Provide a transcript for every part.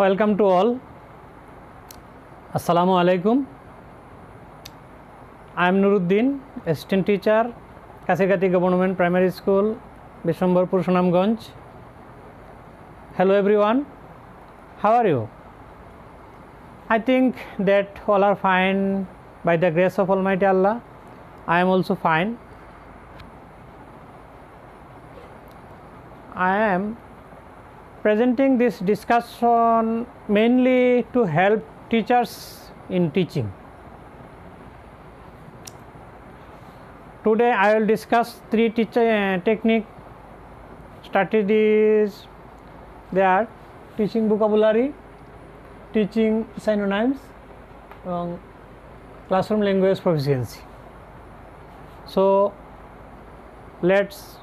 Welcome to all. আসসালামু আলাইকুম। I am Nuruddin assistant teacher Kachhikati government primary school, Bishwambarpur, Sunamganj. Hello everyone how are you I think that all are fine by the grace of almighty Allah I am also fine I am presenting this discussion mainly to help teachers in teaching. Today i will discuss three teacher uh, technique strategies. They are teaching vocabulary teaching synonyms classroom language proficiency. So let's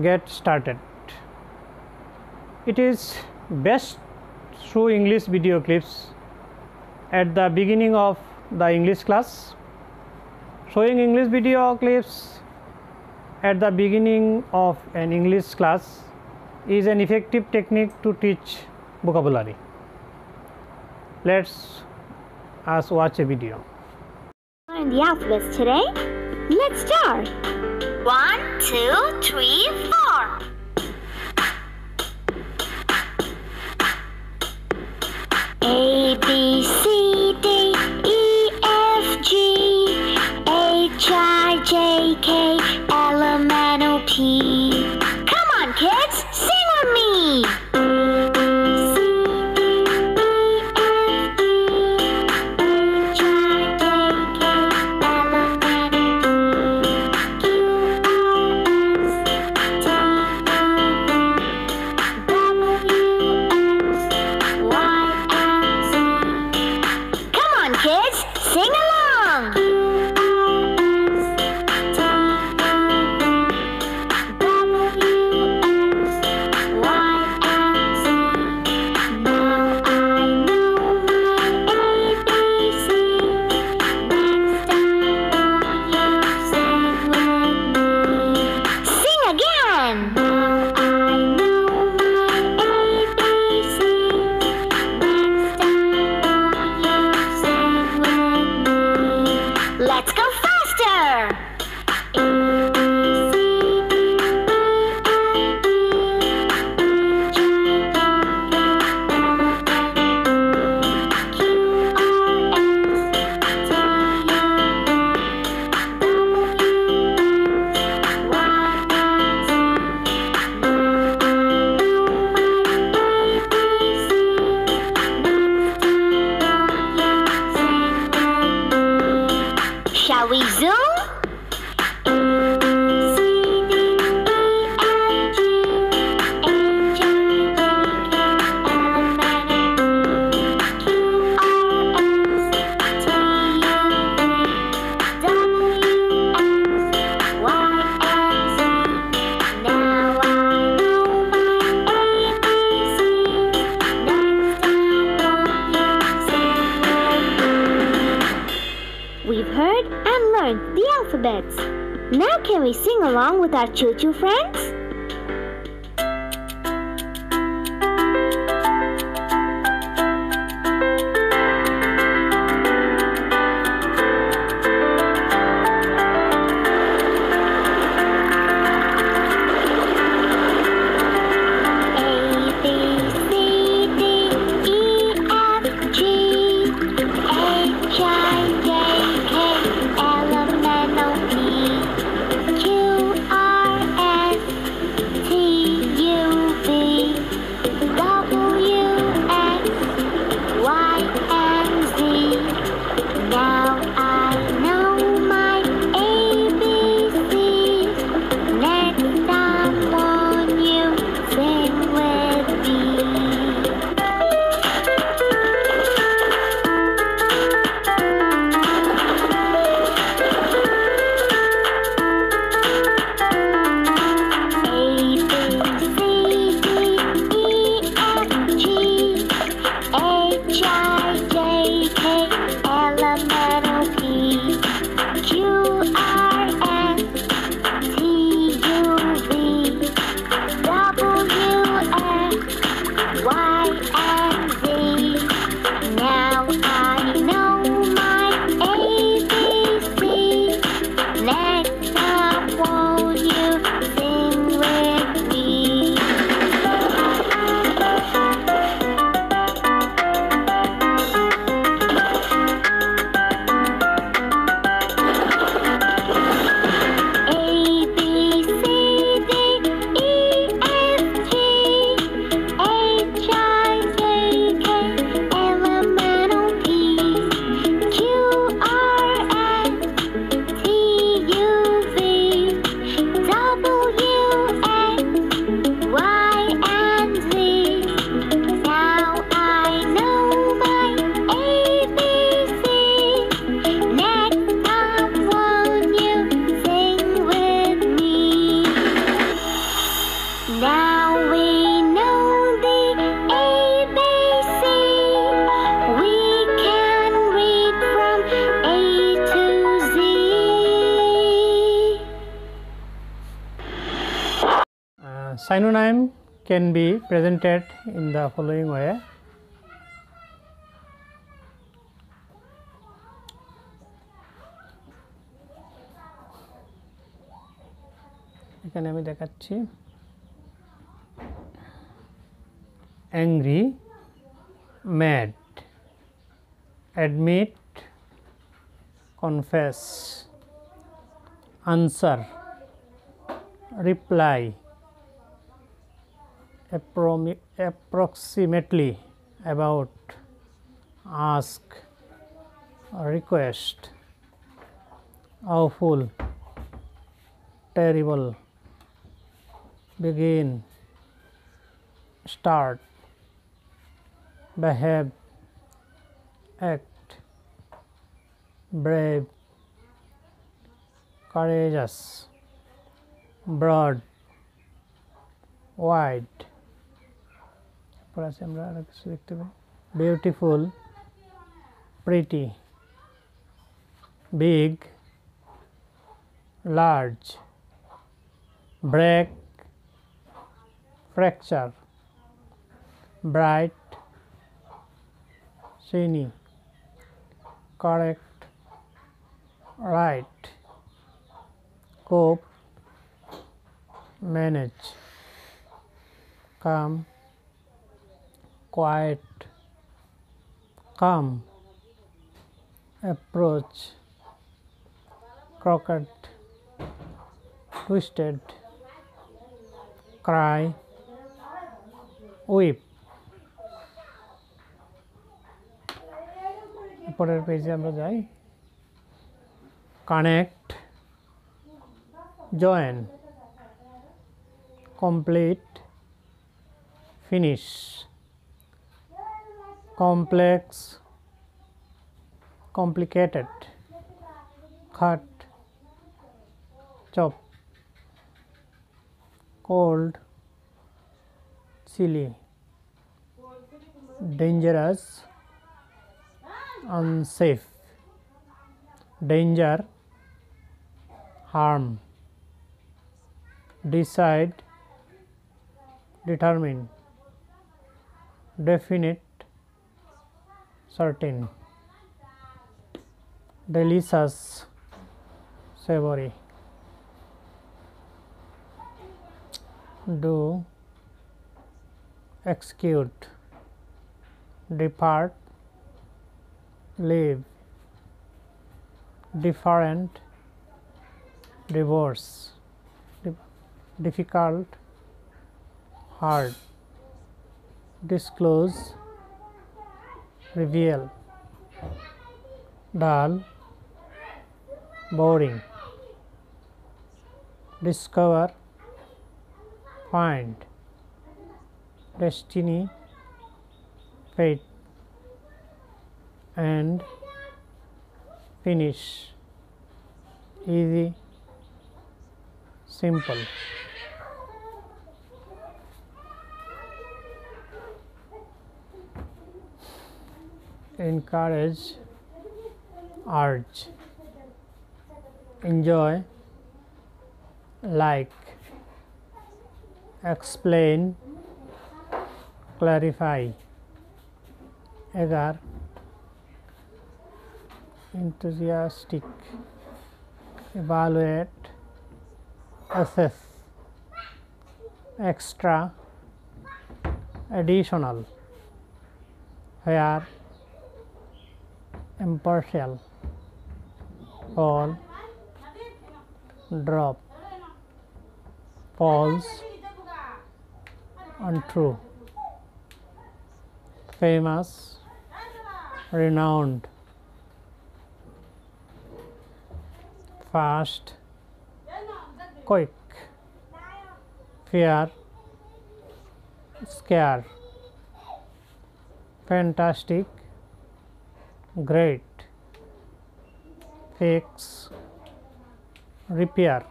get started it is best through english video clips at the beginning of the english class showing english video clips at the beginning of an english class is an effective technique to teach vocabulary. Let's us watch a video. Learn the alphabets today. Let's start. One, two, three, four. A B we zoom? With our choo-choo friends? presented in the following way এখানে আমি দেখাচ্ছি angry mad admit confess answer reply appromi- approximately about ask request awful terrible begin start behave act brave courageous broad wide এরপর আছে আমরা আরো কিছু দেখতে পাই beautiful pretty big large break fracture bright shiny correct right cope manage calm quiet, calm, approach, crooked, twisted, cry, weep. পরের পেজে আমরা যাই connect join complete finish complex complicated cut chop cold chilly dangerous unsafe danger harm decide determine definite certain. Delicious savory. Do execute. Depart. Live different. Divorce. Difficult. Hard. Disclose reveal. Dull boring. Discover. Find. Destiny. Fate. And. Finish. Easy. Simple encourage urge enjoy like explain clarify agar enthusiastic evaluate assess extra additional where impartial fall drop. False. Untrue. Famous. Renowned. Fast. Quick. Fear scare. Fantastic great. Fix. Repair.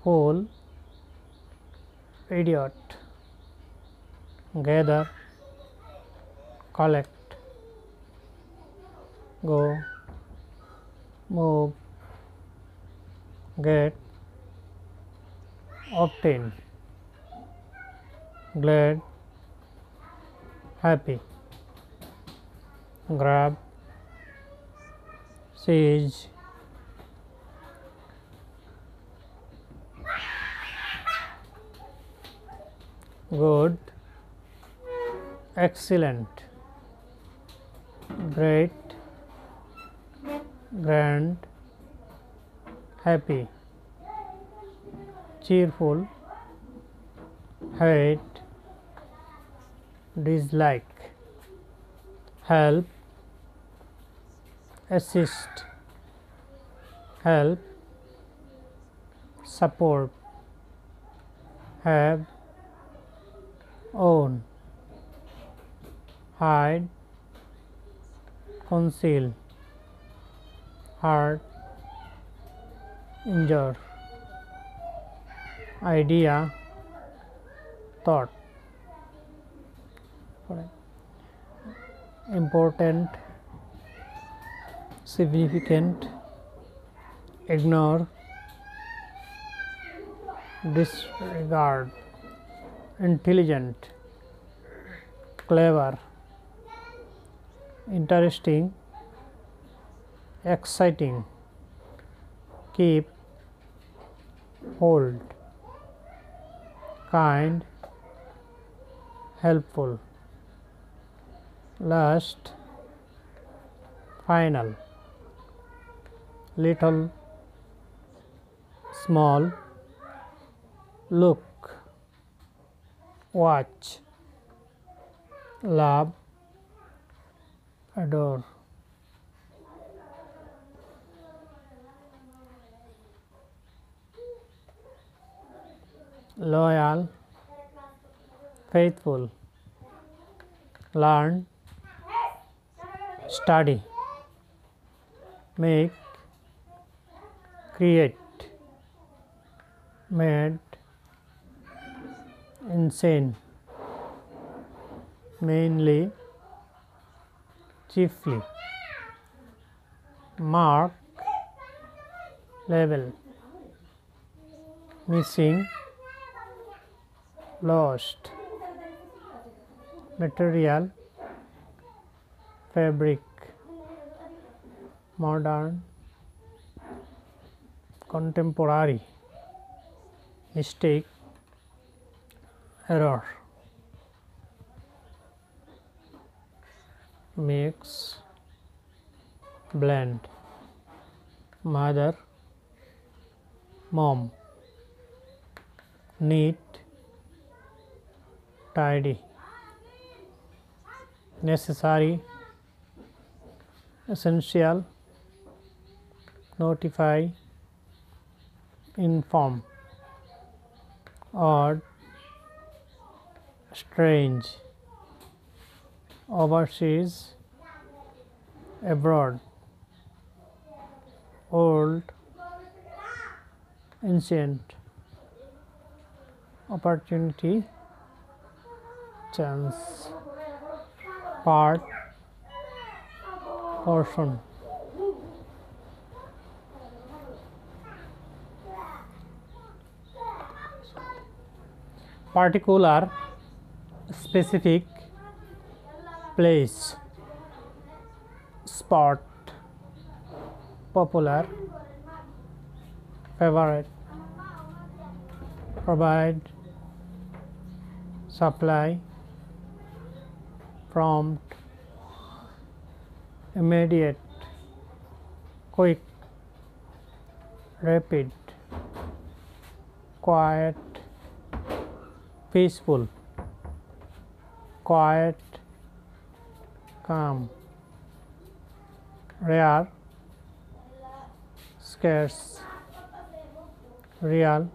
Whole. Idiot. Gather. Collect. Go. Move. Get. Obtain. Glad. Happy grab. Seize good. Excellent. Great. Grand. Happy. Cheerful. Hate. Dislike. Help assist help support have own hide conceal hurt injure idea thought. Important significant ignore disregard intelligent clever interesting exciting keep hold kind helpful last final little small look watch love adore. Loyal faithful learn study make create made insane mainly chiefly mark level missing lost material fabric modern contemporary mistake error. Makes blend. Mother mom. Neat tidy. Necessary essential. Notify inform odd strange. Overseas. Abroad. Old. Ancient. Opportunity. Chance. Part. Portion particular specific place spot popular favorite provide supply prompt immediate quick rapid quiet peaceful quiet calm rare scarce real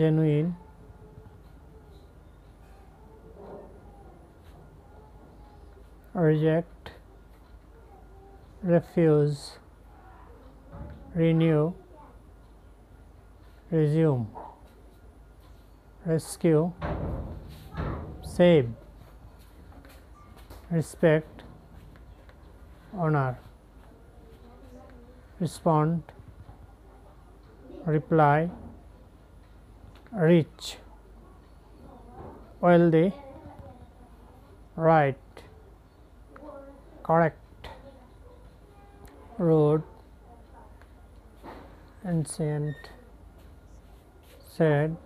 genuine reject refuse renew resume rescue. Save. Respect. Honor. Respond. Reply. Reach. Wealthy right. Correct. Rude. Ancient. Sad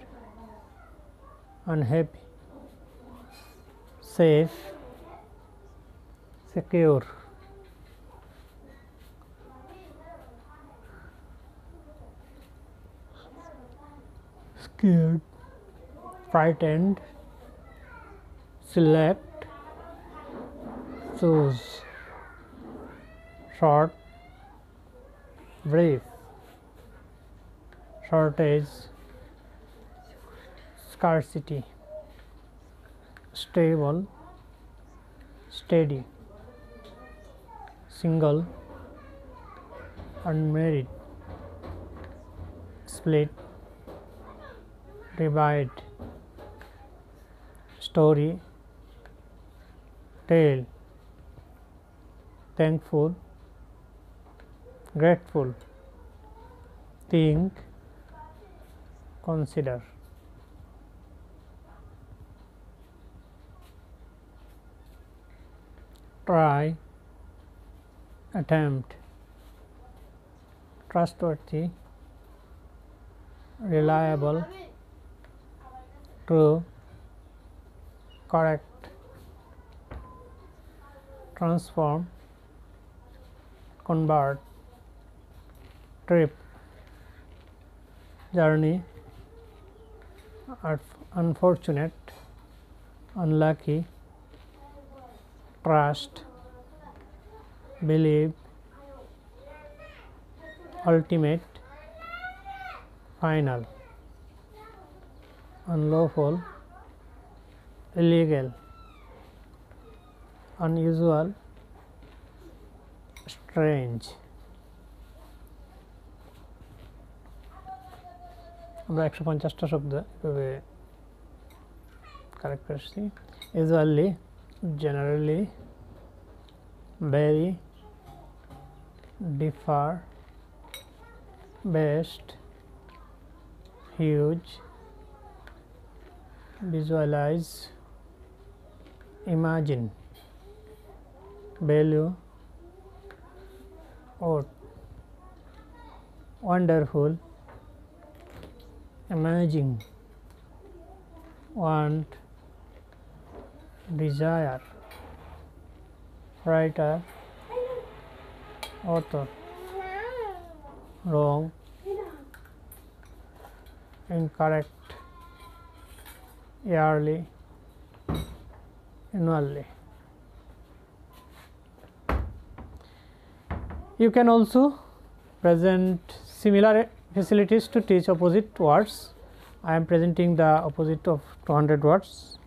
unhappy safe secure. Scared frightened select choose. Short brief. Shortage scarcity. Stable. Steady. Single. Unmarried. Split. Divide. Story. Tale. Thankful. Grateful. Think. Consider try attempt trustworthy reliable true correct transform convert trip journey unf- unfortunate unlucky trust believe ultimate final unlawful illegal unusual strange আমরা একশো পঞ্চাশটা শব্দ এভাবে correct করছি usually generally vary differ best huge visualize imagine value or wonderful amazing want desire. Writer uh, author. Wrong. Incorrect. Yearly. Annually. You can also present similar facilities to teach opposite words. I am presenting the opposite of 200 words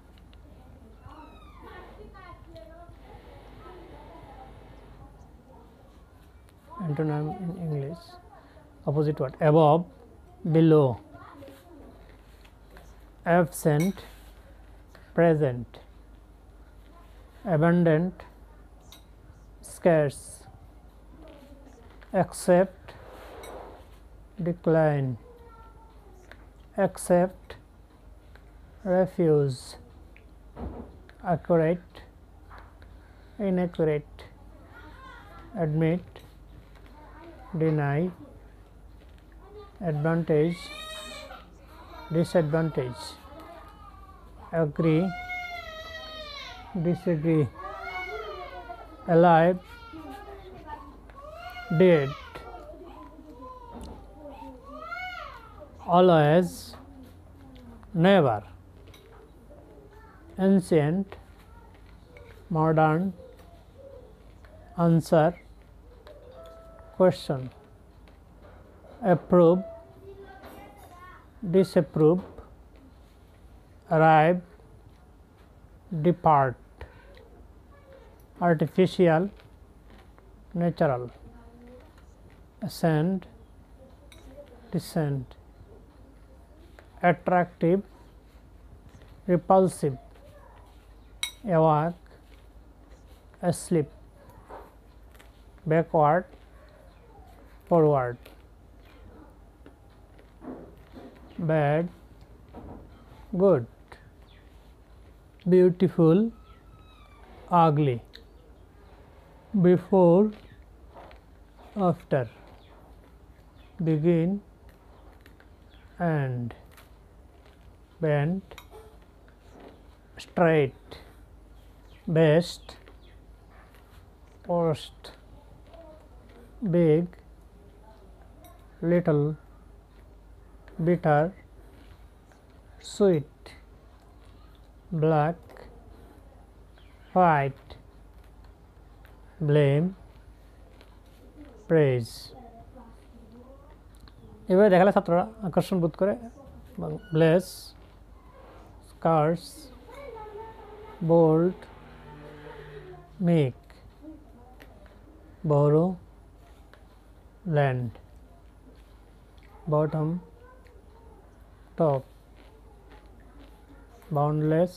antonym in english opposite word above below. Absent present. Abundant scarce. Accept decline. Accept refuse. Accurate inaccurate. Admit deny advantage disadvantage. Agree disagree. Alive dead. Always never. Ancient modern answer question. Approve disapprove arrive depart. Artificial natural. Ascend descend. Attractive repulsive. Awake asleep. Backward forward bad good. Beautiful. Ugly. Before after. Begin and bent straight. Best. Worst big. Little bitter sweet black white blame praise এভাবে দেখালে ছাত্ররা আকর্ষণ বোধ করে এবং bless scarce bolt make borrow land bottom top boundless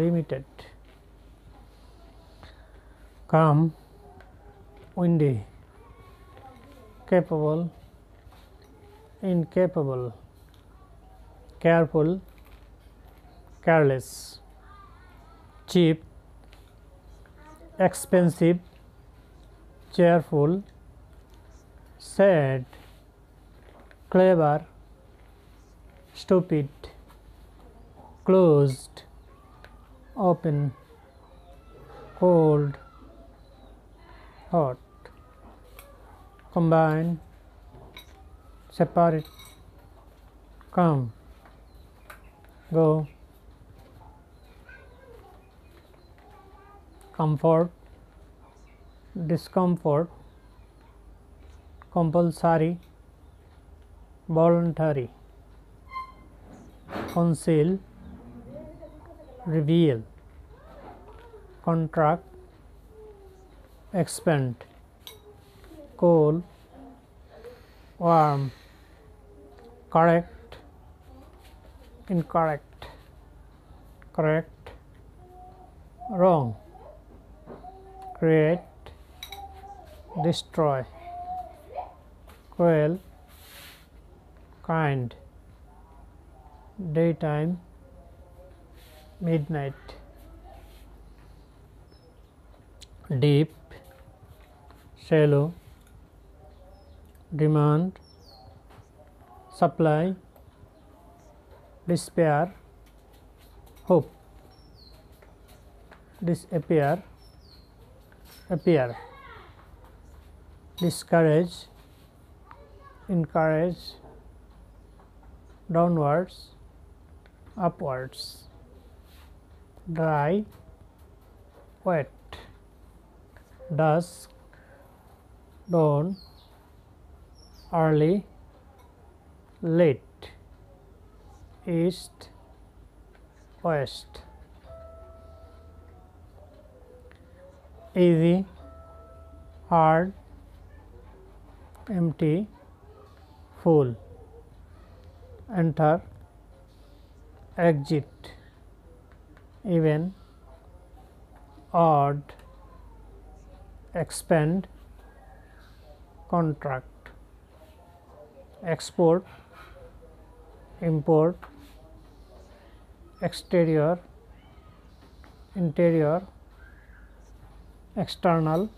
limited calm windy capable incapable careful careless cheap expensive cheerful sad clever stupid closed open cold hot. Combine separate come go. Comfort discomfort. Compulsory voluntary conceal reveal contract expand cool warm correct incorrect correct wrong create destroy cruel kind daytime midnight deep shallow demand supply despair hope. Disappear appear. Discourage encourage. Downwards upwards. Dry wet. Dusk dawn early late. East west. Easy hard empty full. Enter exit even odd expand contract export import exterior interior external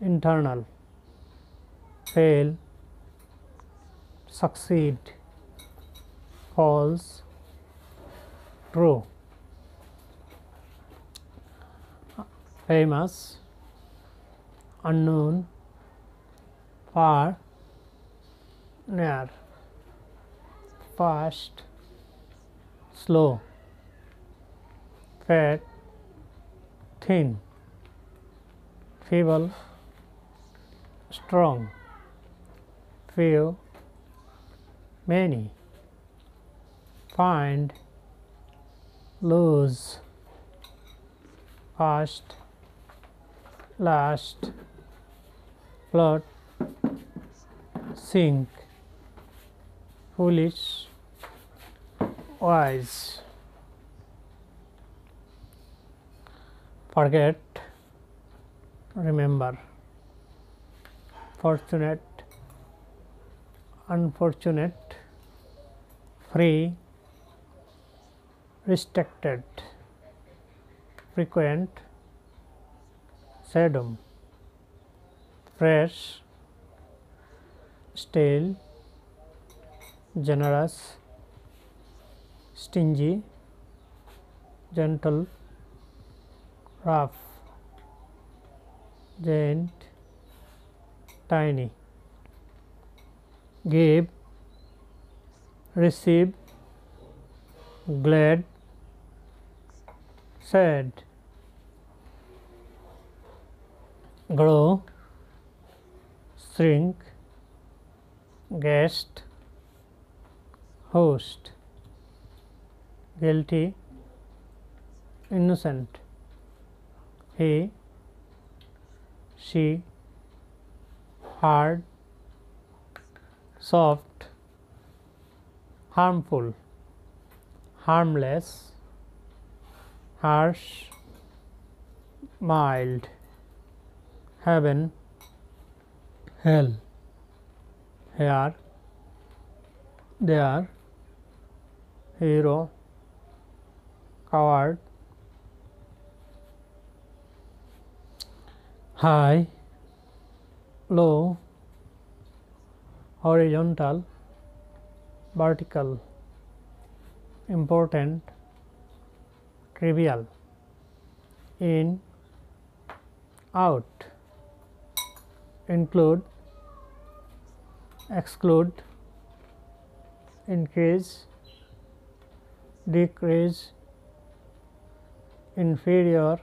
internal fail succeed false true. Famous. Unknown. Far. Near. Fast. Slow. Fat. Thin. Feeble. Strong. Few. Many. Find lose. Fast last float sink foolish wise. Forget remember. Fortunate unfortunate free restricted frequent sedum fresh stale generous stingy gentle rough giant tiny. Give receive glad sad grow shrink guest host guilty innocent he she hard soft harmful harmless harsh mild heaven hell. Here there hero coward. High low horizontal vertical. Important trivial in out include exclude increase decrease inferior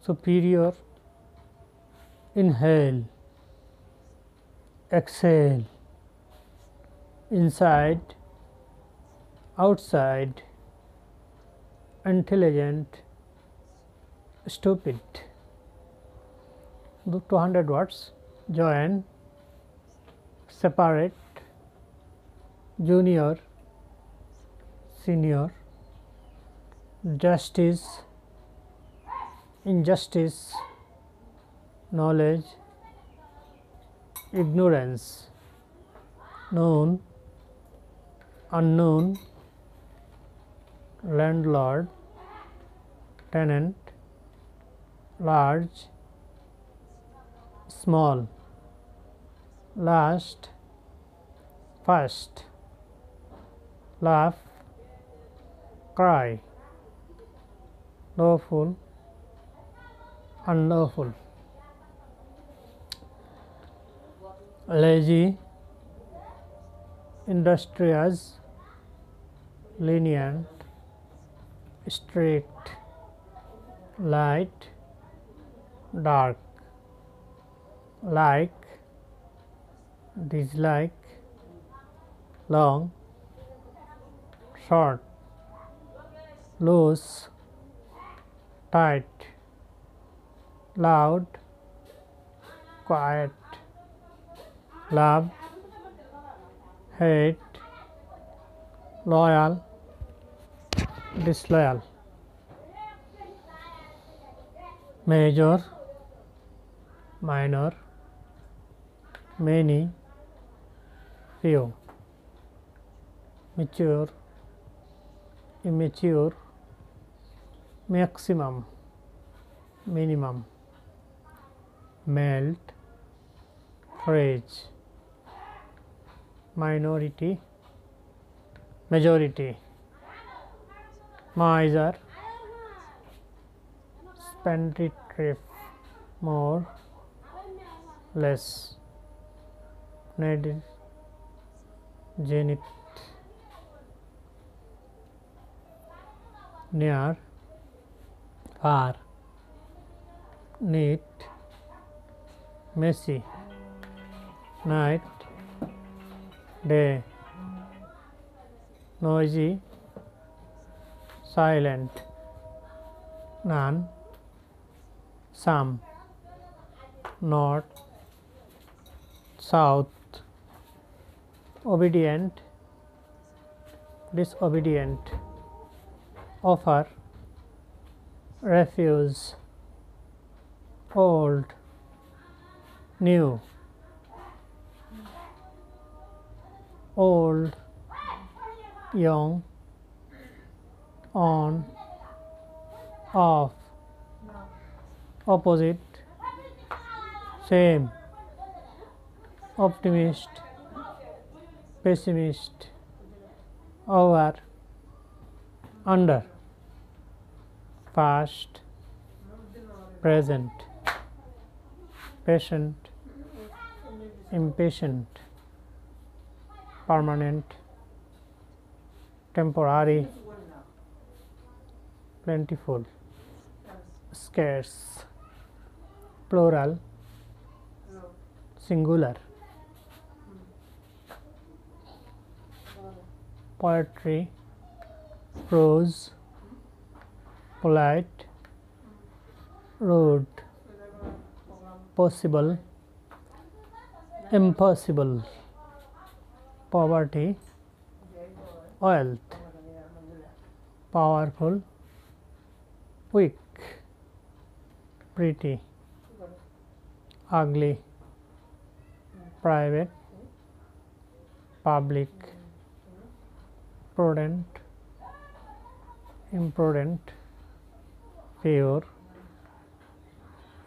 superior inhale exhale inside outside intelligent stupid. Do 200 words join separate junior senior justice injustice knowledge ignorance known unknown landlord tenant large small last first laugh cry lawful unlawful lazy industrious lenient strict light dark like dislike long short loose tight loud quiet love hate loyal disloyal major minor many few mature immature maximum minimum melt phrase minority majority miser. Spendthrift more less. Nadir zenith near far. Neat messy. Night day. Noisy silent. None some north south obedient disobedient offer refuse old new old young on off opposite same optimist pessimist over under past present patient impatient permanent temporary plentiful scarce plural. Singular. Poetry. Prose. Polite. Rude. Possible. Impossible. Poverty. Wealth. Powerful weak pretty ugly private public prudent imprudent pure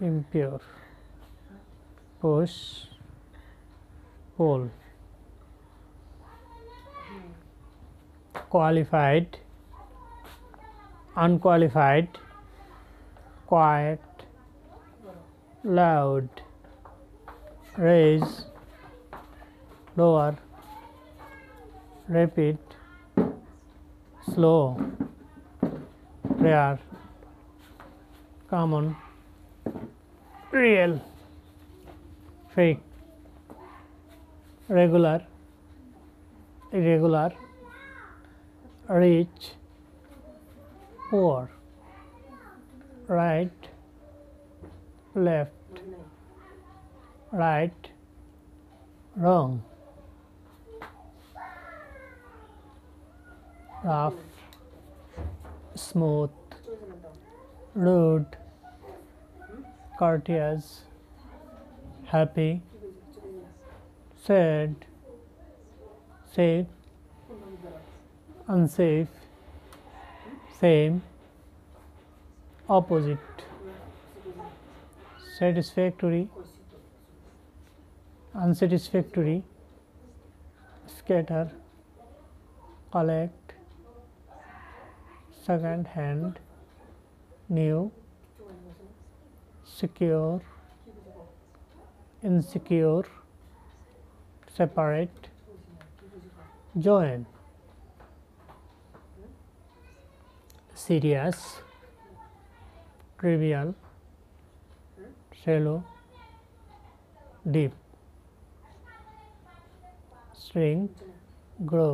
impure push pull qualified unqualified quiet loud raise lower rapid slow rare common real fake regular irregular rich poor right left right wrong rough smooth rude courteous happy sad safe unsafe same opposite. Satisfactory. Unsatisfactory. Scatter. Collect. Second hand. New. Secure. Insecure. Separate. Join. Serious trivial shallow deep shrink grow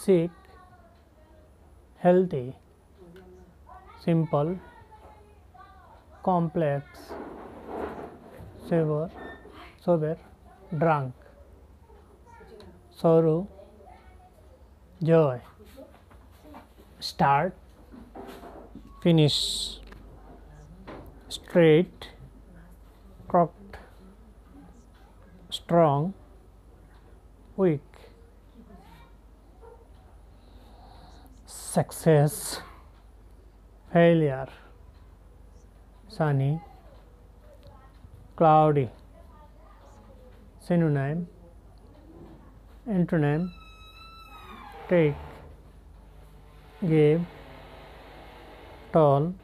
sick healthy simple complex sober sober drunk sorrow joy start finish straight crooked strong weak. Success failure sunny cloudy synonym antonym take give tall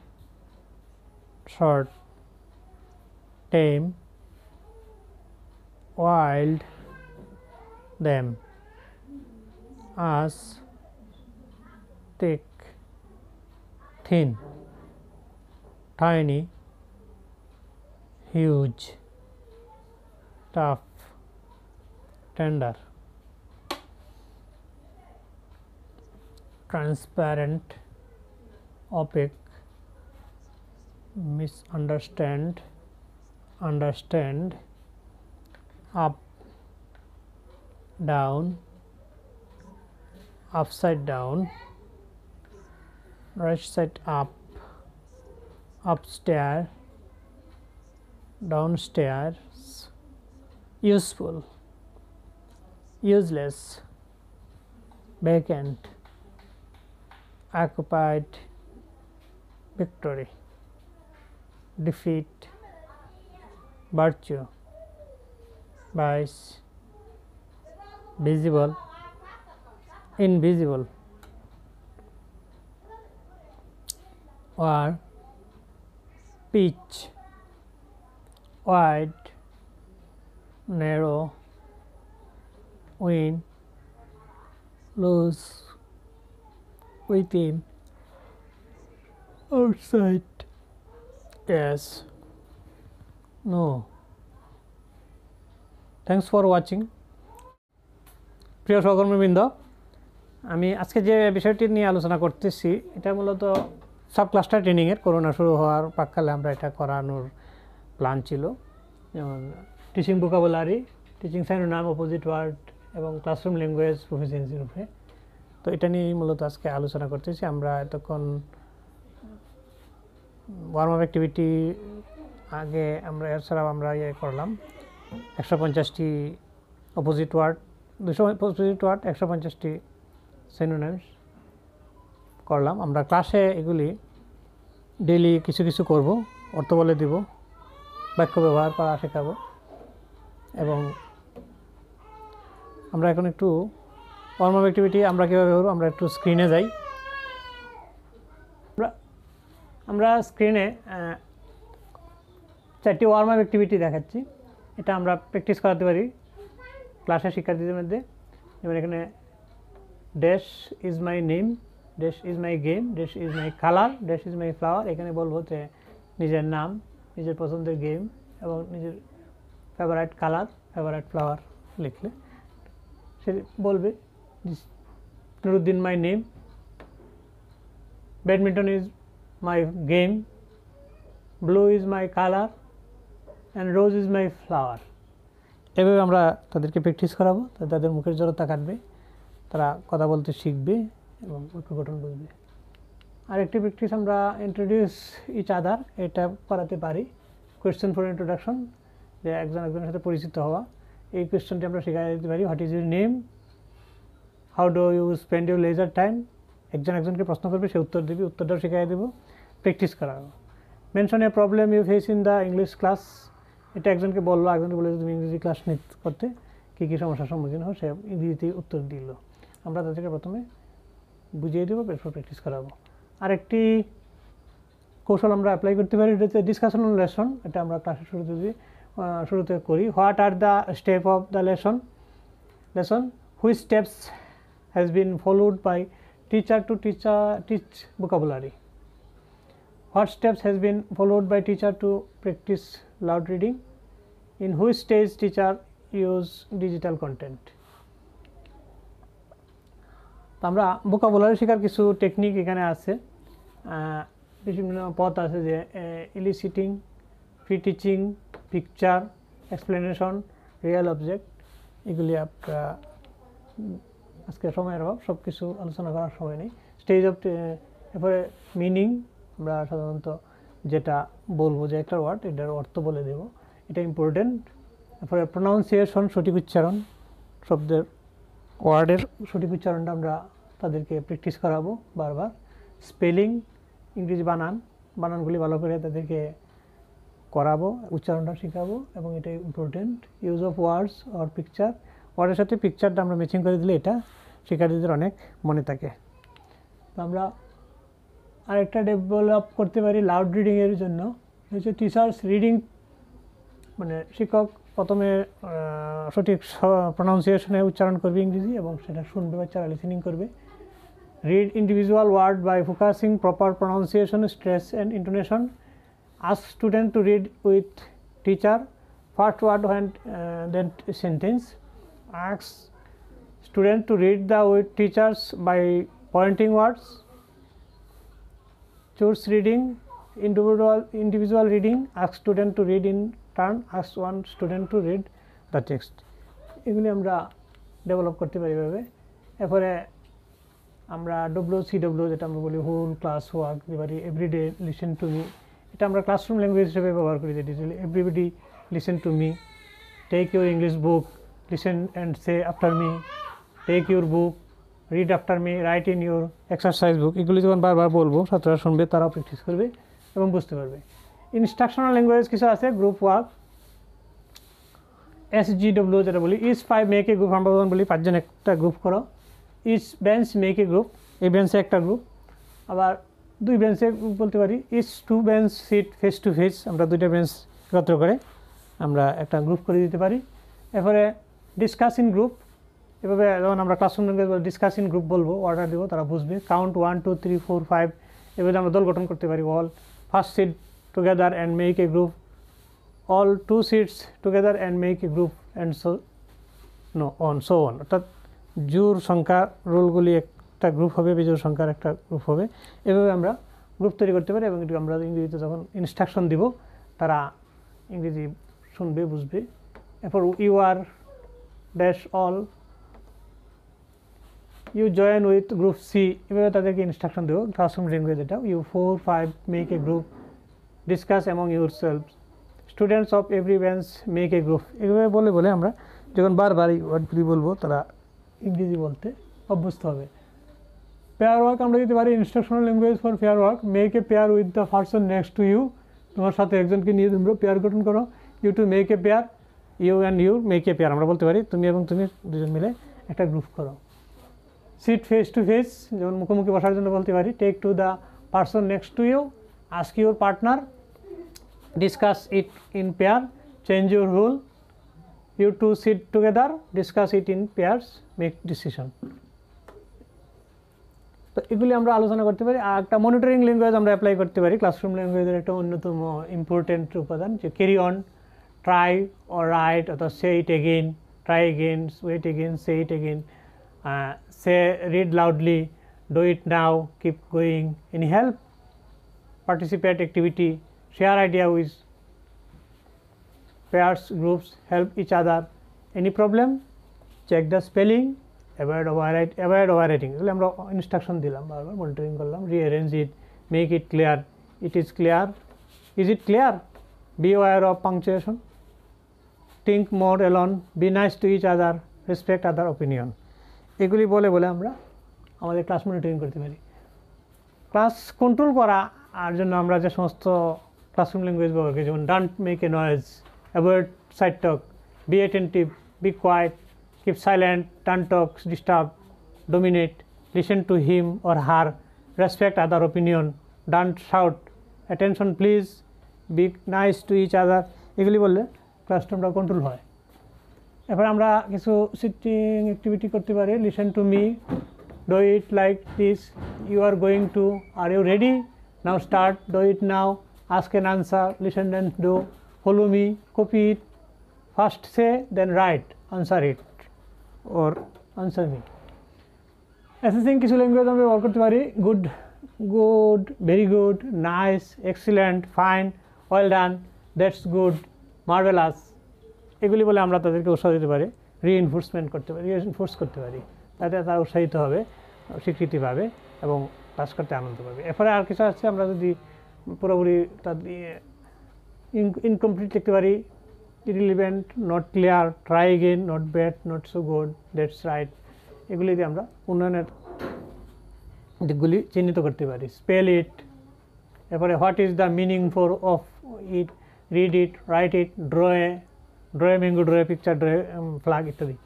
short tame wild them. As thick thin tiny huge tough tender transparent opaque misunderstand understand up down upside down right side up upstairs downstairs useful useless vacant occupied victory defeat virtue vice visible invisible or pitch wide narrow win lose, within outside. Yes. No. Thanks for watching প্রিয় সহকর্মীবৃন্দ আমি আজকে যে বিষয়টি নিয়ে আলোচনা করতেছি, এটা মূলত সাব ক্লাস্টার ট্রেনিংয়ের করোনা শুরু হওয়ার পাককালে আমরা এটা করানোর প্ল্যান ছিল। যেমন টিচিং ভোকাবুলারি টিচিং সাইনের নাম অপোজিট ওয়ার্ড এবং ক্লাসরুম ল্যাঙ্গুয়েজ প্রফিসিয়েন্সির উপরে তো এটা নিয়েই মূলত আজকে আলোচনা করতেছি। আমরা এতক্ষণ ওয়ার্ম আপ অ্যাক্টিভিটি আগে আমরা এছাড়াও আমরা ইয়ে করলাম। একশো পঞ্চাশটি অপোজিট ওয়ার্ড দুশো অপোজিট ওয়ার্ড একশো পঞ্চাশটি সেনোনামস করলাম। আমরা ক্লাসে এগুলি ডেইলি কিছু কিছু করব, অর্থ বলে দিব, বাক্য ব্যবহার করা শেখাবো এবং আমরা এখন একটু ওয়ার্ম আপ অ্যাক্টিভিটি আমরা কীভাবে করব, আমরা একটু স্ক্রিনে যাই আমরা আমরা স্ক্রিনে চারটি ওয়ার্ম আপ অ্যাক্টিভিটি দেখাচ্ছি। এটা আমরা প্র্যাকটিস করাতে পারি ক্লাসের শিক্ষার্থীদের মধ্যে। যেমন এখানে dash is my name dash is my game dash is my colour dash is my flower এখানে বলব যে, নিজের নাম, নিজের পছন্দের গেম এবং নিজের ফেভারাইট কালার ফেভারাইট ফ্লাওয়ার লিখলে। সে বলবে Nuruddin my name badminton is my game blue is my colour and rose is my flower এভাবে আমরা তাদেরকে প্র্যাকটিস করাবো তাদের মুখের জড়তা কাটবে, তারা কথা বলতে শিখবে এবং ঐক্য গঠন বুঝবে। আরেকটি প্র্যাকটিস আমরা ইন্ট্রোডিউস ইচ আদার এটা করাতে পারি। কোয়েশ্চেন ফর ইন্ট্রোডাকশন যে একজন একজনের সাথে পরিচিত হওয়া। এই কোয়েশ্চেনটি আমরা শেখাই দিতে পারি what is your name how do you spend your leisure time একজন একজনকে প্রশ্ন করবে, সে উত্তর দেবে, উত্তরটাও শেখাই দেবো। প্র্যাকটিস করাবো mention a problem you face in the English class এটা একজনকে বলল একজনকে বলে তুমি ইংরেজি ক্লাস নিতে করতে, কী কী সমস্যার সম্মুখীন হও, সে ইংরেজিতেই উত্তর দিল। আমরা তাদেরকে প্রথমে বুঝিয়ে দেবো, এরপর প্র্যাকটিস করাবো। আরেকটি কৌশল আমরা অ্যাপ্লাই করতে পারি, এটা হচ্ছে ডিসকাশনাল লেসন এটা আমরা ক্লাসের শুরুতে দিই শুরুতে করি। What are the step of the lesson lesson which steps has been followed by teacher to teacher teach vocabulary? What steps has been followed by teacher to practice loud reading. In which stage teacher use digital content? আমরা vocabulary শেখার কিছু technique এখানে আছে। বিভিন্ন পথ আছে যে eliciting free teaching picture explanation real object এগুলি আপনারা আজকে সময়ের অভাব সব কিছু আলোচনা করার সময় নেই। স্টেজ অফ এরপরে মিনিং আমরা সাধারণত যেটা বলব যে একটা ওয়ার্ড এটার অর্থ বলে দেব। এটা ইম্পর্টেন্ট তারপরে প্রোনাউন্সিয়েশন সঠিক উচ্চারণ, শব্দের ওয়ার্ডের সঠিক উচ্চারণটা আমরা তাদেরকে প্র্যাকটিস করাবো বারবার। স্পেলিং, ইংরেজি বানান, বানানগুলি ভালো করে তাদেরকে করাবো, উচ্চারণটা শেখাবো এবং এটা important use of words or picture ওয়ার্ডের সাথে পিকচারটা আমরা ম্যাচিং করে দিলে এটা শিক্ষার্থীদের অনেক মনে থাকে। তো আমরা আরেকটা ডেভেলপ করতে পারি লাউড রিডিংয়ের জন্য। হচ্ছে টিচার্স রিডিং মানে শিক্ষক প্রথমে সঠিক প্রনাউন্সিয়েশনে উচ্চারণ করবে ইংরেজি এবং সেটা শুনবে বাচ্চারা লিসেনিং করবে। Read individual word by focusing proper pronunciation stress and intonation ask student to read with teacher first word and then sentence ask student to read the with teachers by pointing words choose reading, individual individual reading, ask student to read in turn, ask one student to read the text. এগুলি আমরা develop করতে পারি এভাবে। এরপরে আমরা W C W যেটা আমরা বলি হোল ক্লাস ওয়ার্ক এবারে এভরিডে লিসেন টু মি এটা আমরা ক্লাসরুম ল্যাঙ্গুয়েজ হিসেবে ব্যবহার করি যেটি everybody listen to me take your English book listen and say after me take your book read after me write in your exercise book এগুলি যখন বারবার বলব, ছাত্ররা শুনবে, তারাও প্র্যাকটিস করবে এবং বুঝতে পারবে। ইনস্ট্রাকশনাল ল্যাঙ্গুয়েজ কিছু আছে group work S G W যেটা বলি ইস ফাইভ মেক গ্রুপ আমরা যখন বলি পাঁচজন একটা গ্রুপ করো ইস বেঞ্চ মেক গ্রুপ এই বেঞ্চে একটা গ্রুপ আবার দুই বেঞ্চে গ্রুপ বলতে পারি ইস two bench sit face to face আমরা দুইটা বেঞ্চ একত্র করে আমরা একটা গ্রুপ করে দিতে পারি। এরপরে ডিসকাস ইন গ্রুপ এভাবে যখন আমরা ক্লাসরুম ডিসকাস ইন গ্রুপ বলব অর্ডার দেবো, তারা বুঝবে। Count one two three four five এভাবে আমরা দল গঠন করতে পারি all first sit together and make a group all two sits together and make a group and so no on so on অর্থাৎ জোর সংখ্যা রোলগুলি একটা গ্রুপ হবে বিজোর সংখ্যার একটা গ্রুপ হবে। এভাবে আমরা গ্রুপ তৈরি করতে পারি এবং এটুকু আমরা ইংরেজিতে যখন ইনস্ট্রাকশন দিব, তারা ইংরেজি শুনবে, বুঝবে। এরপর you are dash all you join with group C এভাবে তাদেরকে ইনস্ট্রাকশন দেবো। ক্লাসরুম ল্যাঙ্গুয়েজ এটা you four five make a group discuss among yourself students of every bench make a group এভাবে বলে বলে আমরা যখন বারবার এই ওয়ার্ডগুলি বলব, তারা ইংরেজি বলতে অভ্যস্ত হবে। পেয়ার ওয়ার্ক আমরা দিতে পারি instructional language for pair work make a pair with the person next to you তোমার সাথে একজনকে নিয়ে তোমরা পেয়ার গঠন করো। You two make a pair you and you make a pair আমরা বলতে পারি, তুমি এবং তুমি দুজন মিলে একটা গ্রুপ করো। সিট ফেস টু ফেস যেমন মুখোমুখি বসার জন্য বলতে পারি take to the person next to you ask your partner discuss it in pair change your rule you two sit together discuss it in pairs make decision তো এগুলি আমরা আলোচনা করতে পারি। আর একটা মনিটরিং ল্যাঙ্গুয়েজ আমরা অ্যাপ্লাই করতে পারি। ক্লাসরুম ল্যাঙ্গুয়েজের একটা অন্যতম ইম্পর্টেন্ট উপাদান, যে carry on try or right অথবা say it again try again wait again say it again say read loudly do it now keep going any help participate activity, share idea with pairs, groups, help each other. Any problem? Check the spelling, avoid overwrite, avoid overwriting. এগুলো আমরা instruction দিলাম বারবার monitoring করলাম rearrange it make it clear it is clear is it clear be aware of punctuation think more Elon B nice to each other respect other opinion এগুলি বলে বলে আমরা আমাদের ক্লাস মনিটরিং করতে পারি। ক্লাস কন্ট্রোল করা আর জন্য আমরা যে সমস্ত ক্লাসরুম ল্যাঙ্গুয়েজ ব্যবহার করি, যেমন don't make a noise avoid side talk be attentive be quiet keep silent talks disturb dominate listen to him or her respect other opinion don't shout attention please be nice to each other এগুলি বললে ক্লাসরুমটা control হয়। এরপর আমরা কিছু sitting activity করতে পারি listen to me do it like this you are going to are you ready now start do it now ask and answer listen and do follow me copy it first say then write answer it or answer me assessing কিছু language আমরা ব্যবহার করতে পারি good good very good nice excellent fine well done that's good marvellous এগুলি বলে আমরা তাদেরকে উৎসাহ দিতে পারি রিএনফোর্সমেন্ট করতে পারি রিএনফোর্স করতে পারি। তাতে তারা উৎসাহিত হবে স্বীকৃতি পাবে এবং পাস করতে আনন্দ পাবে। এরপরে আর কিছু আছে, আমরা যদি পুরোপুরি তাদের ইনকমপ্লিট লিখতে পারি irrelevant not clear try again not bad not so good that's right এগুলি দিয়ে আমরা উন্নয়নের দিকগুলি চিহ্নিত করতে পারি। স্পেল ইট এরপরে what is the meaning for of it read it write it draw draw a mango draw a picture draw a flag ইত্যাদি।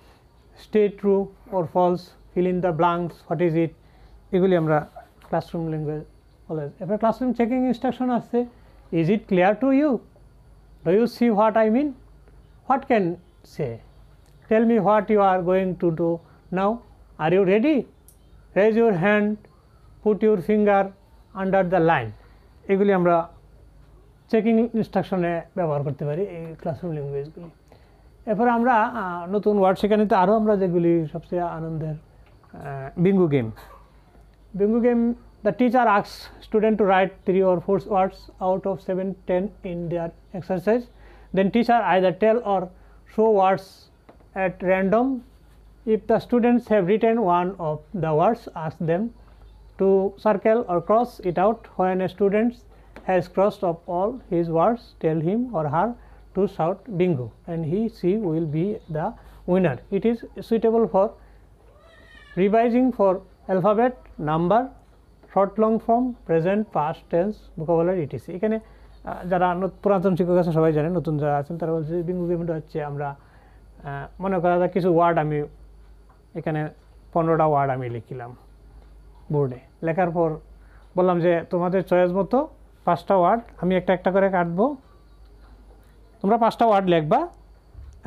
State true or false fill in the blanks what is it এগুলি আমরা classroom language বলে। এরপরে classroom checking instruction আসছে। Is it clear to you do you see what I mean what can say tell me what you are going to do now are you ready raise your hand put your finger under the line এগুলি আমরা checking ইনস্ট্রাকশনে ব্যবহার করতে পারি এই classroom ল্যাঙ্গুয়েজগুলি এরপরে আমরা আহ, নতুন word শেখার নিতে আরও আমরা যেগুলি সবচেয়ে আনন্দের bingo game bingo game the teacher asks student to write three or four words out of seven ten in their exercise then teacher either tell or show words at random if the students have written one of the words ask them to circle or cross it out when a student has crossed off all his words tell him or her to shout bingo and he, she will be the winner. It is suitable for revising for alphabet number short long form present past tense vocabulary etc এখানে যারা পুরাতন শিক্ষক আছে, সবাই জানেন নতুন যারা আছেন, তারা বলছে বিঙ্গু গেমটা হচ্ছে আমরা মনে করা যায় কিছু ওয়ার্ড আমি এখানে পনেরোটা ওয়ার্ড আমি লিখলাম বোর্ডে লেখার পর বললাম যে, তোমাদের চয়েস মতো পাঁচটা ওয়ার্ড আমি একটা একটা করে কাটবো তোমরা পাঁচটা ওয়ার্ড লিখবা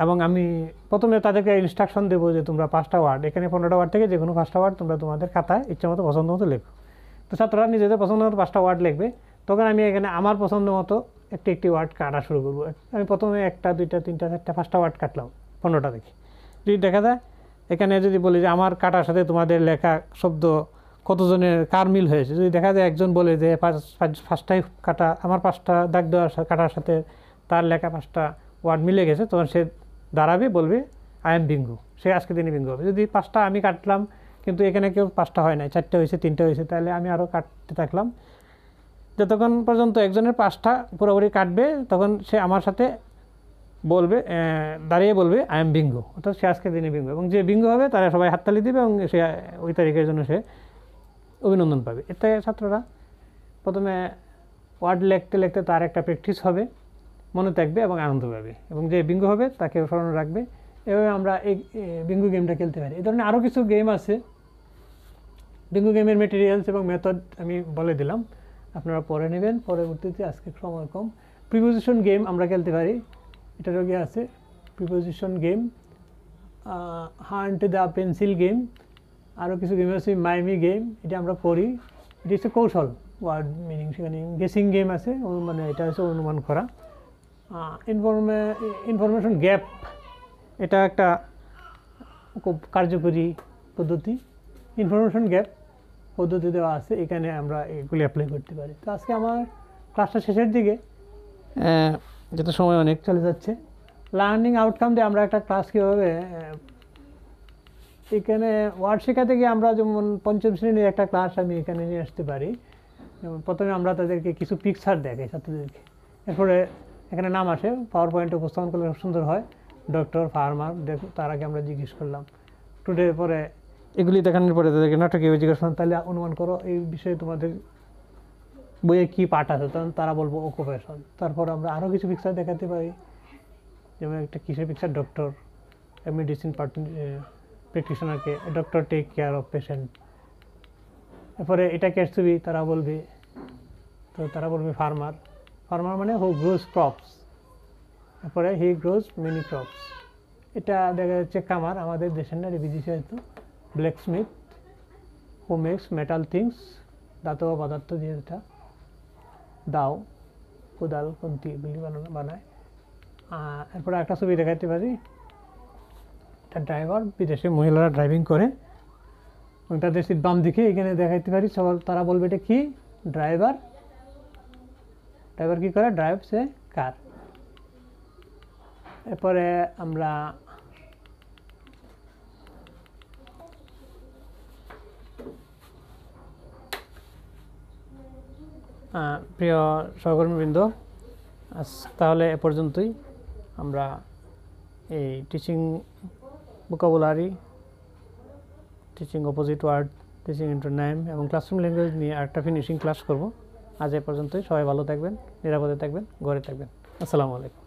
এবং আমি প্রথমে তাদেরকে ইনস্ট্রাকশন দেবো যে তোমরা পাঁচটা ওয়ার্ড, এখানে পনেরোটা ওয়ার্ড থেকে যে কোনো পাঁচটা ওয়ার্ড তোমরা তোমাদের খাতায় ইচ্ছে মতো পছন্দ মতো লেখো। তো ছাত্ররা নিজেদের পছন্দ মতো পাঁচটা ওয়ার্ড লিখবে। তখন আমি এখানে আমার পছন্দ মতো একটি একটি ওয়ার্ড কাটা শুরু করব। আমি প্রথমে একটা, দুইটা, তিনটা, চারটা, পাঁচটা ওয়ার্ড কাটলাম, পনেরোটা দেখি। যদি দেখা যায়, এখানে যদি বলি যে আমার কাটার সাথে তোমাদের লেখা শব্দ কতজনের কার মিল হয়েছে? যদি দেখা যায় একজন বলে যে পাঁচ, পাঁচ- পাঁচটাই কাটা, আমার পাঁচটা দাগ দেওয়ার কাটার সাথে তার লেখা পাঁচটা ওয়ার্ড মিলে গেছে, তখন সে দাঁড়াবে, বলবে আই এম বিঙ্গু সে আজকে দিনে বিঙ্গু হবে। যদি পাঁচটা আমি কাটলাম, কিন্তু এখানে কেউ পাঁচটা হয় নাই, চারটে হয়েছে, তিনটে হয়েছে, তাহলে আমি আরও কাটতে থাকলাম। যতক্ষণ পর্যন্ত একজনের পাঁচটা পুরোপুরি কাটবে, তখন সে আমার সাথে বলবে দাঁড়িয়ে বলবে আই এম বিঙ্গু অর্থাৎ সে আজকে দিনে বিঙ্গু এবং যে বিঙ্গু হবে, তারা সবাই হাততালি দিবে এবং সে, ওই তারিখের জন্য সে অভিনন্দন পাবে। এতে ছাত্ররা প্রথমে ওয়ার্ড লিখতে লিখতে তার একটা প্র্যাকটিস হবে। মনে থাকবে এবং আনন্দ পাবে এবং যে বিঙ্গু হবে তাকে স্মরণ রাখবে এভাবে আমরা এই বিঙ্গু গেমটা খেলতে পারি। এই ধরনের আরও কিছু গেম আছে। বিঙ্গু গেমের মেটেরিয়ালস এবং মেথড আমি বলে দিলাম। আপনারা পরে নেবেন। পরবর্তীতে আজকে সময় কম। প্রিপোজিশন গেম আমরা খেলতে পারি। এটারও গিয়ে আছে। Preposition game hunt the pencil game আরও কিছু গেম আছে, মাইমি গেম এটা আমরা পড়ি। এটি হচ্ছে কৌশল। ওয়ার্ড মিনিং সেখানে গেসিং গেম আছে। মানে এটা হচ্ছে অনুমান করা। ইনফরমে ইনফরমেশন গ্যাপ এটা একটা খুব কার্যকরী পদ্ধতি। ইনফরমেশন গ্যাপ পদ্ধতি দেওয়া আছে, এখানে আমরা এগুলি অ্যাপ্লাই করতে পারি। তো আজকে আমার ক্লাসটা শেষের দিকে। যেহেতু সময় অনেক চলে যাচ্ছে। লার্নিং আউটকাম দিয়ে আমরা একটা ক্লাস কীভাবে এখানে ওয়ার্ড শেখাতে গিয়ে আমরা যেমন পঞ্চম শ্রেণির একটা ক্লাস আমি এখানে নিয়ে আসতে পারি। যেমন প্রথমে আমরা তাদেরকে কিছু পিকচার দেখাই ছাত্রদেরকে। এরপরে এখানে নাম আসে পাওয়ার পয়েন্টে উপস্থাপন করলে খুব সুন্দর হয়। ডক্টর ফার্মার দেখো, তার আগে আমরা জিজ্ঞেস করলাম। টুডে পরে এগুলি দেখানোর পরে তাদেরকে নাটকে জিজ্ঞেস করলাম, তাহলে অনুমান করো, এই বিষয়ে তোমাদের বইয়ে কী পাঠ আছে? তখন তারা বলব অকুপেশন তারপর আমরা আরও কিছু পিকচার দেখাতে পারি। যেমন একটা কিসের picture doctor medicine প্র্যাকটিশনারকে doctor take care of patient এরপরে এটা ছবি তারা বলবে, তো তারা বলবে ফার্মার ফার্মার মানে হু গ্রোজ ক্রপস এরপরে হি গ্রোজ মিনি ক্রপস এটা দেখা যাচ্ছে কামার আমাদের দেশের না বিদেশি হয়তো blacksmith who makes metal things দাতব পদার্থ দিয়ে এটা দাও, কোদাল কন্তি এগুলি বানানো, বানায়। এরপরে একটা ছবি দেখাতে পারি। একটা ড্রাইভার বিদেশে মহিলারা ড্রাইভিং করে। তাদের সিট বাম দিকে, এখানে দেখাইতে পারি, সবার, তারা বলবে এটা কি? ড্রাইভার ড্রাইভার কি করে? ড্রাইভ সে কার এরপরে আমরা প্রিয় সহকর্মীবৃন্দ তাহলে এ পর্যন্তই। আমরা এই teaching vocabulary teaching opposite word teaching inter name এবং ক্লাসরুম ল্যাঙ্গুয়েজ নিয়ে একটা ফিনিশিং ক্লাস করব। আজ এ পর্যন্তই। সবাই ভালো থাকবেন নিরাপদে থাকবেন ঘরে থাকবেন। আসসালামু আলাইকুম।